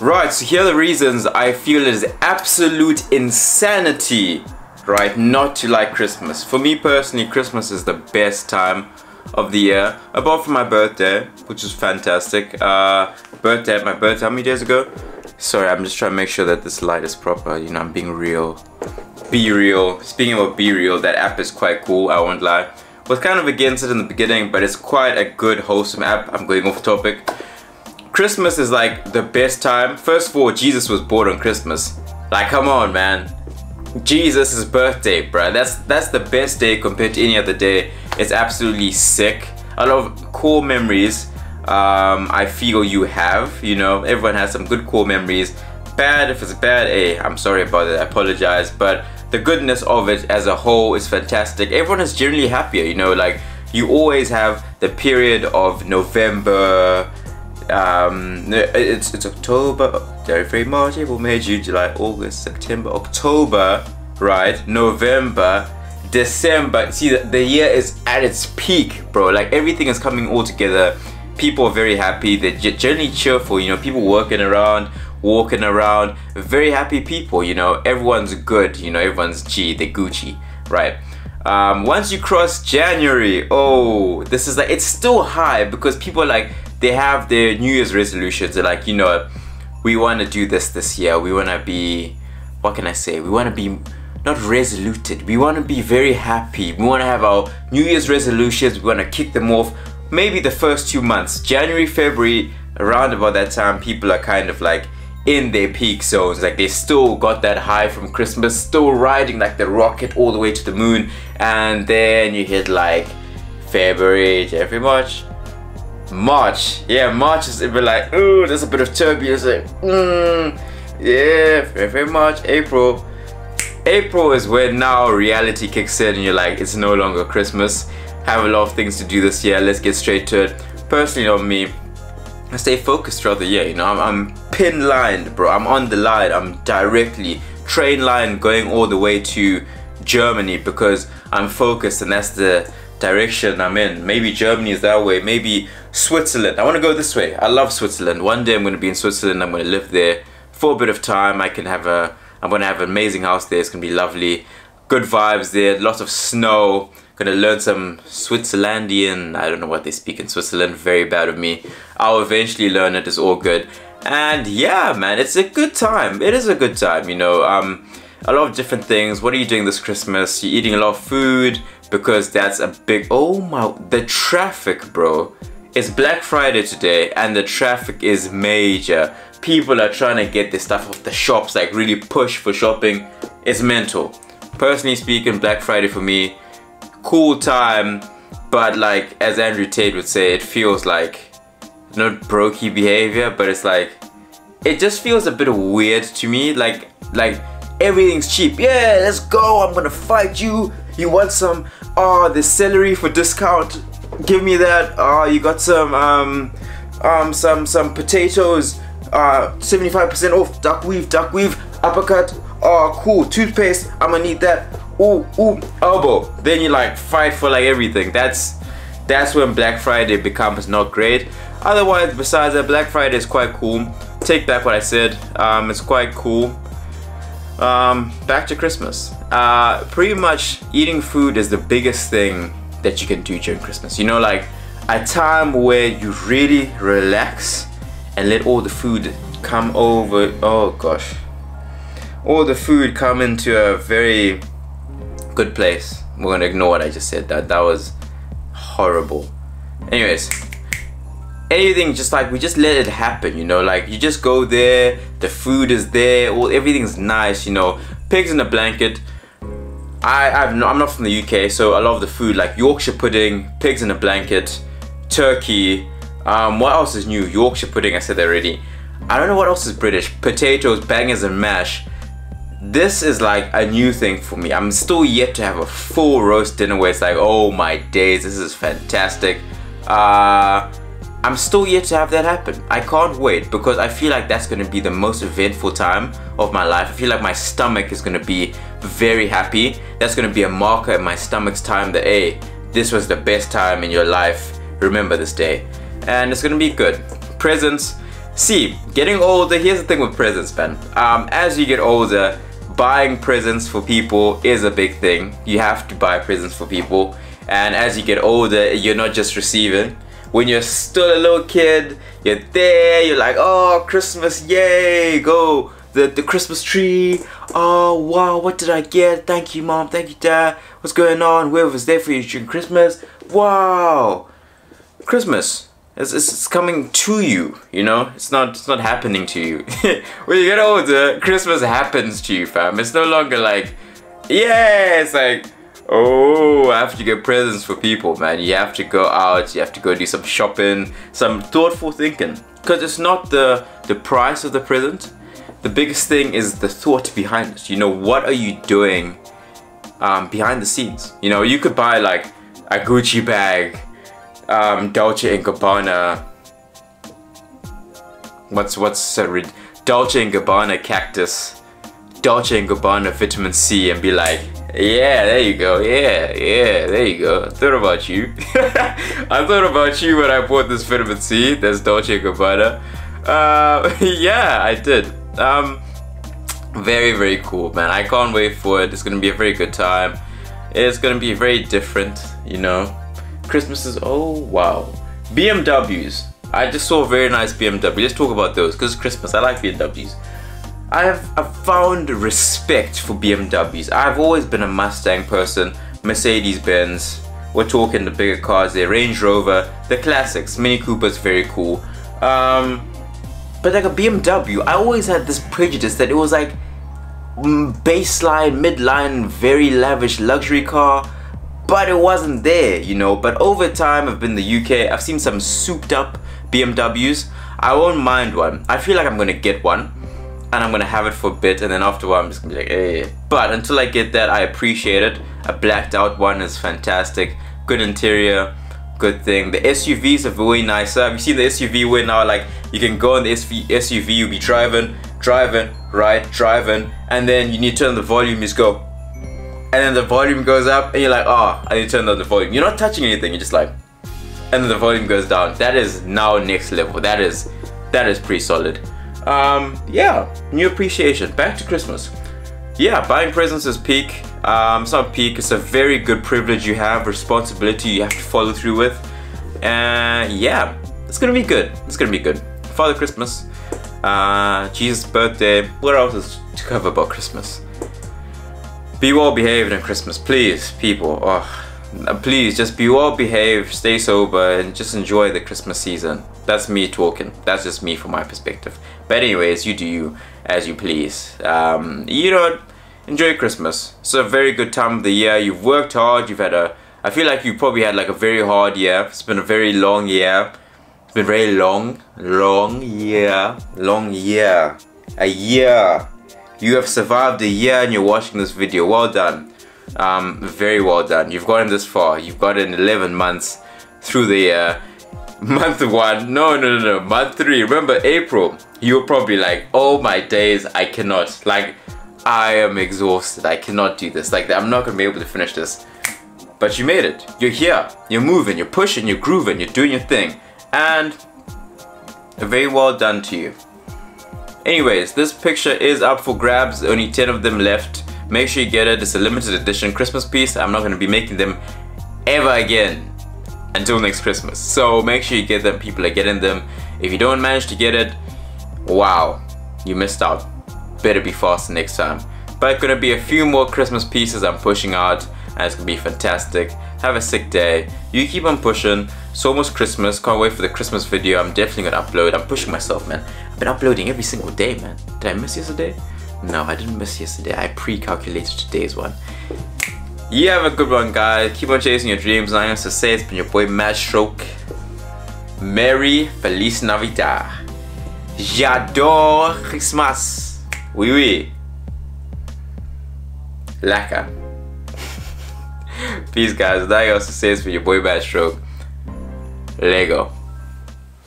Right, so here are the reasons I feel it is absolute insanity, right, not to like Christmas. For me personally, Christmas is the best time of the year, apart from my birthday, which is fantastic. Uh, birthday, my birthday, how many days ago? Sorry, I'm just trying to make sure that this light is proper. You know, I'm being real. Be real. Speaking of BeReal, that app is quite cool, I won't lie. Was kind of against it in the beginning, but it's quite a good, wholesome app. I'm going off topic. Christmas is like the best time. First of all, Jesus was born on Christmas. Like, come on, man. Jesus' birthday, bruh. That's that's the best day compared to any other day. It's absolutely sick. A lot of cool memories. Um, I feel you have. You know, everyone has some good cool memories. Bad if it's bad, hey, I'm sorry about it. I apologize, but the goodness of it as a whole is fantastic. Everyone is generally happier. You know, like you always have the period of November. Um, it's it's October, January, March, April, May, June, July, August, September, October, right? November, December. See, the, the year is at its peak, bro. Like everything is coming all together. People are very happy. They're generally cheerful. You know, people working around, walking around. Very happy people. You know, everyone's good. You know, everyone's G. They Gucci, right? Um, once you cross January, oh, this is like it's still high because people like they have their New Year's resolutions. They're like, you know, we want to do this this year. We want to be, what can I say? We want to be not resoluted. We want to be very happy. We want to have our New Year's resolutions. We want to kick them off. Maybe the first two months, January, February, around about that time, people are kind of like in their peak zones. Like they still got that high from Christmas, still riding like the rocket all the way to the moon. And then you hit like February, February, March. March. Yeah, March is a bit like, ooh, there's a bit of turbulence. Like, mm, yeah, February, March, April. April is where now reality kicks in and you're like, it's no longer Christmas. Have a lot of things to do this year. Let's get straight to it. Personally, on me, I stay focused throughout the year. You know, I'm, I'm pin lined, bro. I'm on the line. I'm directly train line going all the way to Germany because I'm focused and that's the direction I'm in. Maybe Germany is that way. Maybe Switzerland. I want to go this way. I love Switzerland. One day I'm going to be in Switzerland. I'm going to live there for a bit of time. I can have a. I'm going to have an amazing house there. It's going to be lovely. Good vibes there. Lots of snow. Gonna learn some Switzerlandian. I don't know what they speak in Switzerland. Very bad of me. I'll eventually learn it. It's all good. And yeah, man, it's a good time. It is a good time. You know, um, a lot of different things. What are you doing this Christmas? You're eating a lot of food because that's a big. Oh my, the traffic, bro. It's Black Friday today, and the traffic is major. People are trying to get their stuff off the shops, like really push for shopping. It's mental. Personally speaking, Black Friday for me cool time, but like as Andrew Tate would say, it feels like not brokey behavior, but it's like it just feels a bit weird to me. Like like everything's cheap. Yeah, let's go. I'm gonna fight you. You want some? Oh, the celery for discount. Give me that. Oh, you got some um um some some potatoes. Uh, 75% off. Duck weave, duck weave, uppercut. Oh, cool. Toothpaste. I'm gonna need that ooh, ooh, elbow. Then you like fight for like everything. That's that's when Black Friday becomes not great. Otherwise, besides that, Black Friday is quite cool. Take back what I said. Um, it's quite cool. Um, back to Christmas. Uh, pretty much eating food is the biggest thing that you can do during Christmas. You know, like a time where you really relax and let all the food come over. Oh gosh, all the food come into a very good place. We're gonna ignore what I just said. That that was horrible. Anyways, anything just like we just let it happen, you know. Like you just go there, the food is there, all everything's nice, you know. Pigs in a blanket. I I'm not from the UK, so lot of the food like Yorkshire pudding, pigs in a blanket, turkey. Um, what else is new? Yorkshire pudding. I said that already. I don't know what else is British. Potatoes, bangers, and mash this is like a new thing for me. I'm still yet to have a full roast dinner where it's like, oh my days, this is fantastic. Uh, I'm still yet to have that happen. I can't wait because I feel like that's going to be the most eventful time of my life. I feel like my stomach is going to be very happy. That's going to be a marker in my stomach's time that, hey, this was the best time in your life. Remember this day. And it's going to be good. Presents. See, getting older, here's the thing with presents, man. Um, as you get older, buying presents for people is a big thing. You have to buy presents for people. And as you get older, you're not just receiving. When you're still a little kid, you're there, you're like, oh, Christmas, yay, go. The, the Christmas tree, oh wow, what did I get? Thank you mom, thank you dad, what's going on? Whoever was there for you during Christmas, wow. Christmas, it's, it's, coming to you, you know? It's not it's not happening to you. when you get older, Christmas happens to you, fam. It's no longer like, yeah, it's like, oh, I have to get presents for people, man. You have to go out, you have to go do some shopping, some thoughtful thinking. Because it's not the, the price of the present. The biggest thing is the thought behind it. You know, what are you doing um, behind the scenes? You know, you could buy like a Gucci bag, um, Dolce and Gabbana. What's what's a Dolce and Gabbana cactus, Dolce Gabbana vitamin C, and be like, yeah, there you go, yeah, yeah, there you go. I thought about you. I thought about you when I bought this vitamin C. That's Dolce Gabbana. Uh, yeah, I did. Um, very very cool, man. I can't wait for it. It's gonna be a very good time. It's gonna be very different, you know. Christmas is, oh wow. BMWs. I just saw a very nice BMW. Let's talk about those because Christmas. I like BMWs. I have found respect for BMWs. I've always been a Mustang person, Mercedes Benz. We're talking the bigger cars there, Range Rover, the classics. Mini Cooper's very cool. Um, but like a BMW, I always had this prejudice that it was like mm, baseline, midline, very lavish luxury car but it wasn't there, you know. But over time, I've been in the UK, I've seen some souped up BMWs. I won't mind one. I feel like I'm gonna get one and I'm gonna have it for a bit and then after a while I'm just gonna be like, hey. But until I get that, I appreciate it. A blacked out one is fantastic. Good interior, good thing. The SUVs are very nicer. Have you seen the SUV where now like you can go in the SUV, you'll be driving, driving, right, driving, and then you need to turn the volume, just go and then the volume goes up and you're like, oh, I need to turn down the volume. You're not touching anything, you're just like, and then the volume goes down. That is now next level. That is, that is pretty solid. Um, yeah, new appreciation. Back to Christmas. Yeah, buying presents is peak. Um, it's not peak, it's a very good privilege you have, responsibility you have to follow through with. And yeah, it's gonna be good. It's gonna be good. Father Christmas, uh, Jesus' birthday. What else is to cover about Christmas? Be well behaved on Christmas, please, people. Oh, please, just be well behaved, stay sober, and just enjoy the Christmas season. That's me talking. That's just me from my perspective. But anyways, you do you as you please. Um, you know, enjoy Christmas. It's a very good time of the year. You've worked hard. You've had a. I feel like you probably had like a very hard year. It's been a very long year. It's been very long, long year, long year, a year. You have survived a year and you're watching this video. Well done. Um, very well done. You've gotten this far. You've gotten 11 months through the year. Month one, no, no, no, no. Month three, remember April. You were probably like, oh my days, I cannot. Like, I am exhausted. I cannot do this. Like, I'm not gonna be able to finish this. But you made it. You're here. You're moving. You're pushing. You're grooving. You're doing your thing. And very well done to you. Anyways, this picture is up for grabs, only 10 of them left. Make sure you get it, it's a limited edition Christmas piece. I'm not going to be making them ever again until next Christmas. So make sure you get them, people are getting them. If you don't manage to get it, wow, you missed out. Better be fast next time. But gonna be a few more Christmas pieces I'm pushing out and it's gonna be fantastic. Have a sick day. You keep on pushing. It's almost Christmas. Can't wait for the Christmas video. I'm definitely gonna upload. I'm pushing myself, man. I've been uploading every single day, man. Did I miss yesterday? No, I didn't miss yesterday. I pre-calculated today's one. You have a good one, guys. Keep on chasing your dreams. I am to say it's been your boy Majstroke. Merry Feliz Navidad. J'adore Christmas. Oui, oui. Lekker. Peace, guys. That also says for your boy Bad Stroke. Lego.